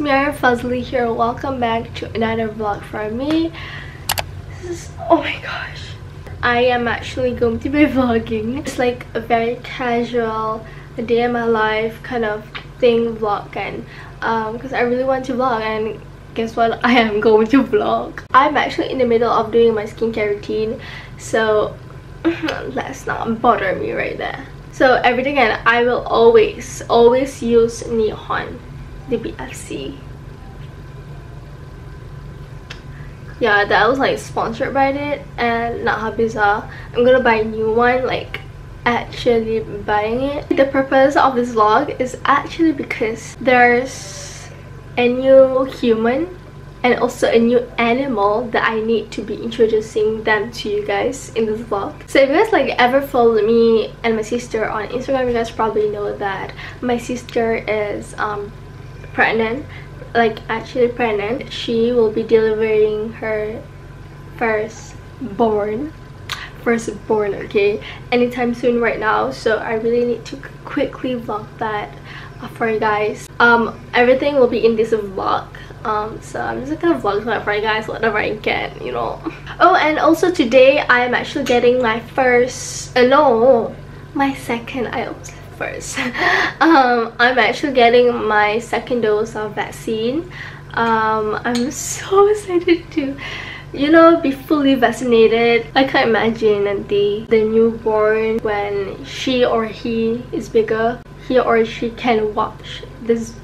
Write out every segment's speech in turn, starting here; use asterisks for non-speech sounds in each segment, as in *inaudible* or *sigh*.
Mira Fadzli here. Welcome back to another vlog from me. This is, oh my gosh. I am actually going to be *laughs* vlogging. It's like a very casual day in my life kind of thing vlog and because um, I really want to vlog and guess what *laughs* I am going to vlog I'm actually in the middle of doing my skincare routine so *laughs* let's not bother me right there so everything and I will always always use Nihon BFC. yeah that was like sponsored by it and not Habiza I'm gonna buy a new one like actually buying it the purpose of this vlog is actually because there's a new human and also a new animal that I need to be introducing them to you guys in this vlog. So if you guys like ever follow me and my sister on Instagram, you guys probably know that my sister is um, pregnant, like actually pregnant. She will be delivering her first born first born okay anytime soon right now. So i really need to quickly vlog that for you guys. Um everything will be in this vlog. Um so i'm just gonna vlog that for you guys whatever i can you know. Oh and also today i am actually getting my first uh, no my second i almost first. *laughs* Um i'm actually getting my second dose of vaccine. Um i'm so *laughs* excited to you know be fully vaccinated. I can't imagine the the newborn when she or he is bigger he or she can watch this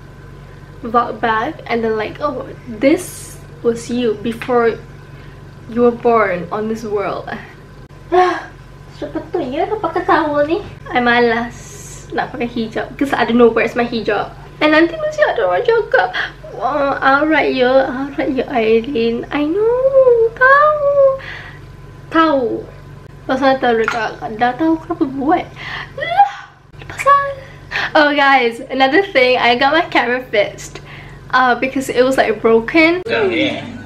vlog back and then like oh this was you before you were born on this world. *sighs* *sighs* Siapa tu? Ya pakai towel ni? I malas nak pakai hijab because I don't know where's my hijab. And nanti mesti ada orang cakap, Wah, alright ya, alright ya Aireen. I know, tahu. Tahu. Pasal tahu dekat, dah tahu kenapa buat. Lah, pasal. Oh guys, another thing, I got my camera fixed. Uh, because it was like broken. Yeah.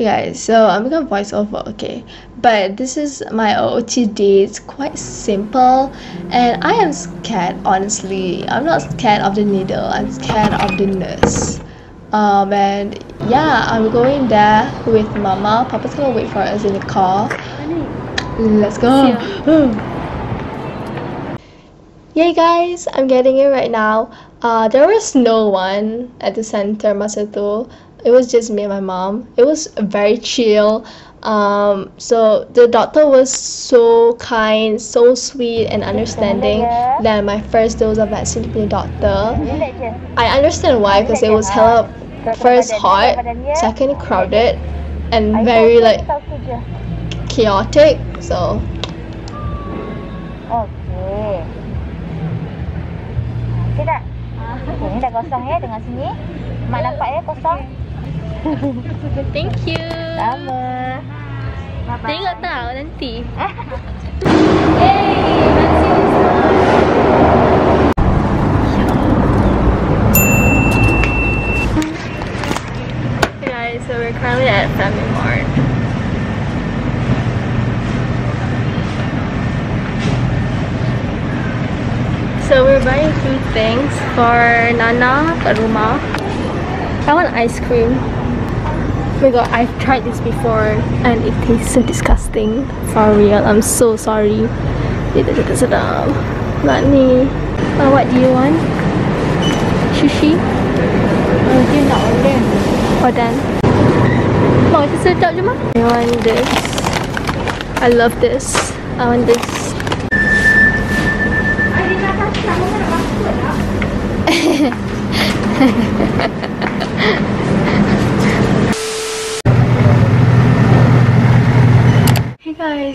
Okay guys, so I'm gonna voice over, okay? But this is my OOTD, it's quite simple and I am scared, honestly. I'm not scared of the needle, I'm scared of the nurse. Um, and yeah, I'm going there with mama. Papa's gonna wait for us in the car. Let's go! *gasps* Yay guys, I'm getting it right now. Uh, there was no one at the center masa it was just me and my mom it was very chill um, so the doctor was so kind so sweet and understanding that my first dose of vaccine to be a doctor i understand why because it was hella first hot second crowded and very like chaotic so Okay. Tidak. Ini *laughs* dah kosong ya dengan sini. Mak nampak ya kosong. Thank you. Sama. Tengok tahu nanti. *laughs* Hey, guys, so we're currently at Family Mart. So we're buying food things for Nana kat rumah. I want ice cream. Oh my god, I've tried this before and it tastes so disgusting. For real, I'm so sorry. But ni, uh, what do you want? Sushi? Dia nak order. Order. Mau kita sedap je? I want this. I love this. I want this. *laughs*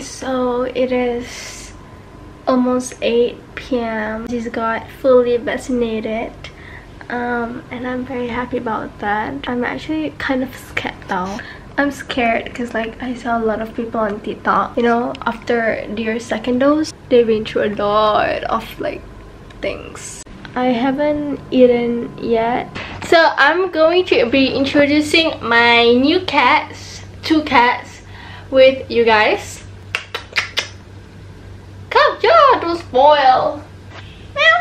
so it is almost 8 p.m just got fully vaccinated um, and i'm very happy about that. I'm actually kind of scared though. I'm scared because like i saw a lot of people on tiktok you know after their second dose they've been through a lot of like things. I haven't eaten yet. So i'm going to be introducing my new cats two cats with you guys. Yeah, don't spoil. Meow.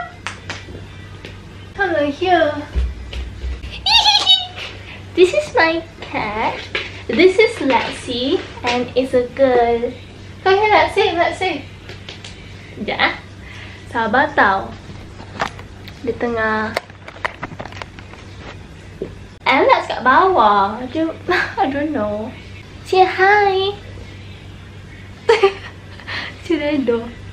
Hello here. *laughs* this is my cat. This is Lexi and it's a girl. Come here Lexi, Lexi. Ya. Sabar tau. Di tengah. Alex kat bawah. Dia, *laughs* I don't know. Say hi. *laughs* Ciredo.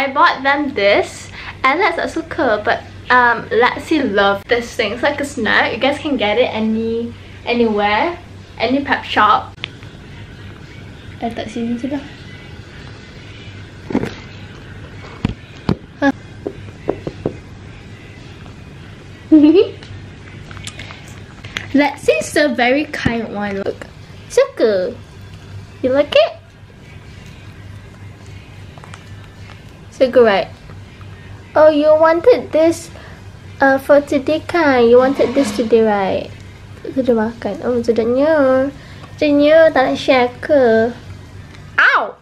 I bought them this. and that's also cool but um Lexi love this thing. It's like a snack. You guys can get it any anywhere, any pep shop. Letak sini je dah. Lexi's a very kind one. Look, so suka. You like it? Right? Oh, you wanted this uh, for today kan? You wanted this today, right? Sudah makan. Oh, sudahnya. Sudahnya tak nak share ke? Ow!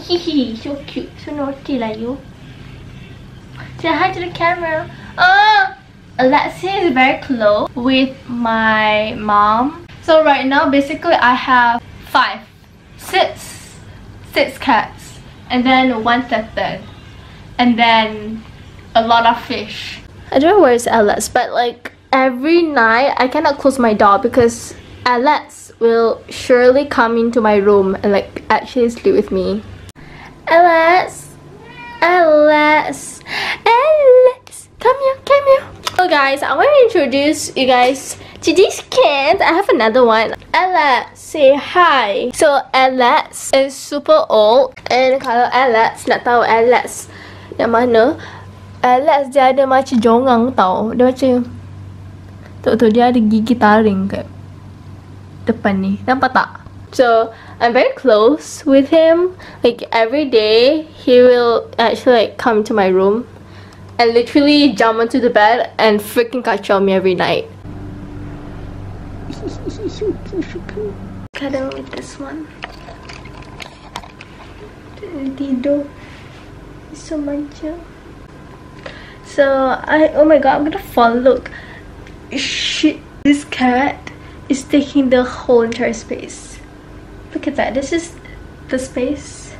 Hihi, so cute. So naughty lah you. Say hi to the camera. Oh! Alexia is very close with my mom. So right now, basically, I have five, six, six cats, and then one turtle, and then a lot of fish. I don't know where's Alex, but like every night I cannot close my door because Alex will surely come into my room and like actually sleep with me. Alex, Alex, Alex, come here, come here. So guys, I want to introduce you guys to these kids. I have another one. Alex, say hi. So Alex is super old and kalau Alex nak tahu Alex yang mana, Alex dia ada macam jongang tau. Dia macam tak tahu dia ada gigi taring kat depan ni. Nampak tak? So I'm very close with him. Like every day, he will actually like come to my room and literally jump onto the bed and freaking kacau me every night. Cuddle with this one. Tidur. So manja. So I oh my god I'm gonna fall look. Shit this cat is taking the whole entire space. Look at that. This is the space.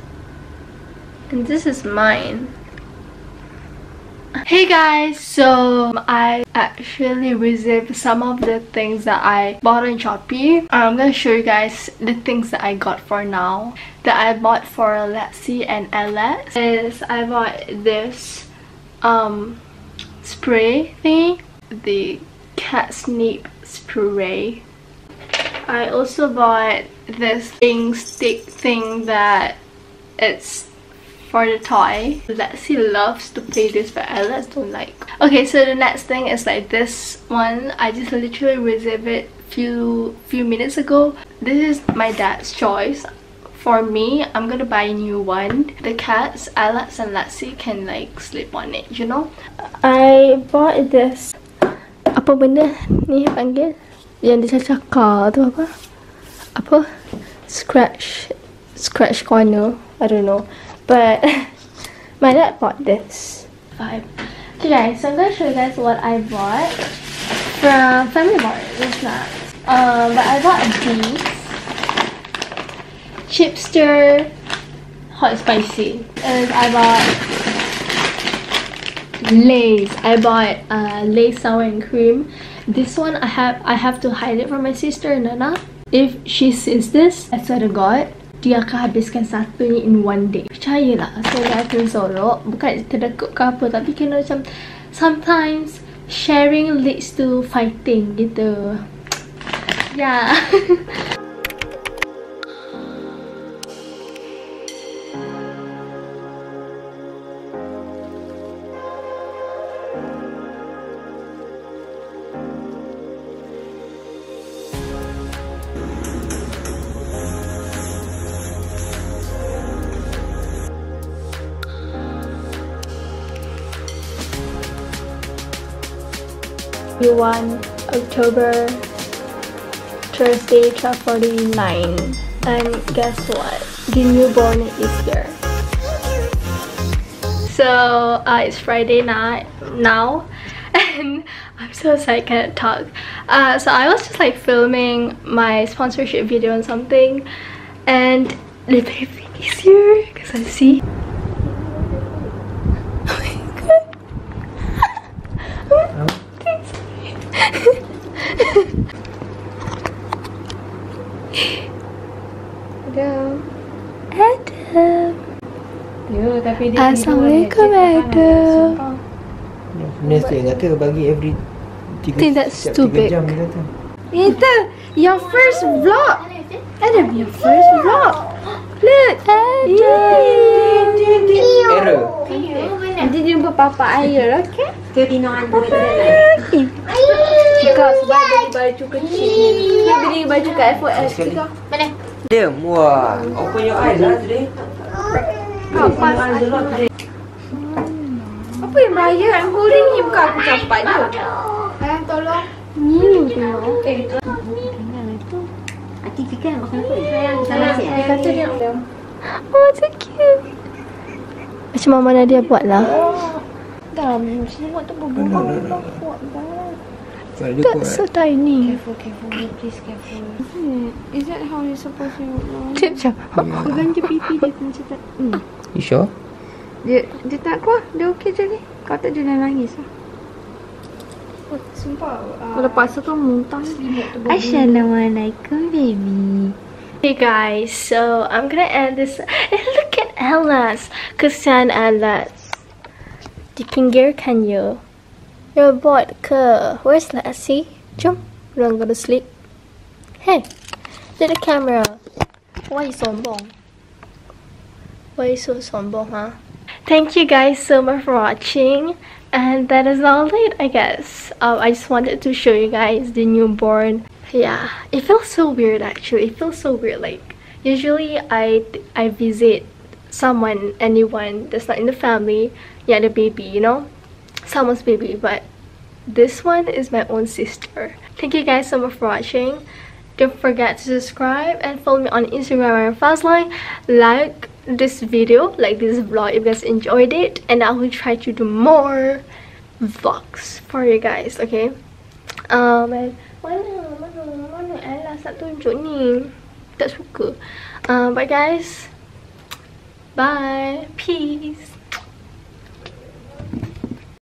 And this is mine. Hey guys, so I actually reserved some of the things that I bought on Shopee. I'm gonna show you guys the things that I got for now. That I bought for Lexi and Alex is I bought this um spray thing, the catnip spray. I also bought this thing stick thing that it's for the toy. Lexi loves to play this but Alex don't like. Okay so the next thing is like this one. I just literally reserved it few few minutes ago. This is my dad's choice. For me, I'm gonna buy a new one. The cats, Alex and Lexi can like sleep on it, you know? I bought this. Apa benda ni panggil? Yang dia cakap tu apa? Apa? Scratch. Scratch corner. I don't know. But *laughs* my dad bought this vibe. Okay guys, so I'm gonna show you guys what I bought from Family Mart. It's not. Um, but I bought these chipster hot spicy. And I bought Lay's. I bought uh, Lay's sour and cream. This one I have I have to hide it from my sister Nana. If she sees this, I swear to God, dia akan habiskan satu ni in one day. Percayalah, saya akan sorok. Bukan terdekat ke apa, tapi kena macam sometimes sharing leads to fighting gitu. Yeah. *laughs* you won October Thursday 1249 and guess what? The newborn is here. So uh, it's Friday night now. *laughs* And I'm so excited I can't talk. Uh, so I was just like filming my sponsorship video on something. And the baby is here. Because I see. Assalamualaikum Adam. Nurse tu kata bagi every tiga, Think that's setiap too tiga big. jam dia kata. Itu your first vlog. Adam, your first vlog. Look. Error. Nanti jumpa papa air, okay? Cika sebab beli baju kecil. Dia beli baju kat F4S. Cika. Damn, wah. Open your eyes lah today. Apa? Apa yang bahaya? I'm holding him ke aku campak dia? Sayang tolong. Ni tu. Eh, dia kata dia Oh, so cute. Macam Mama Nadia buat lah. Dah, semua tu berbual kuat banget. Sebab dia That's so kuat. tiny. Careful, careful, please careful. Hmm, is that how you supposed to know? Cip cip. Dia ganja pipi dia macam tak. Hmm. You sure? Dia dia tak kuat, dia okey je ni. Kau tak jangan nangis lah. Sumpah. Kalau paksa kau muntah. Assalamualaikum baby. Hey guys, so I'm gonna end this. And look at Ella's. Kesian Ella's. Dipinggirkan you. You're bored ke? Where's Lassie? Jom. Wanna go to sleep? Hey, to the camera. Why you sombong? Why so sombong, huh? Thank you guys so much for watching. And that is all it, I guess. Um, I just wanted to show you guys the newborn. Yeah, it feels so weird actually. It feels so weird. Like usually I I visit someone, anyone that's not in the family. Yeah, the baby, you know, someone's baby. But this one is my own sister. Thank you guys so much for watching. Don't forget to subscribe and follow me on Instagram and Fastline. Like this video, like this vlog if you guys enjoyed it. And I will try to do more vlogs for you guys, okay? Um, and but guys, bye. Peace.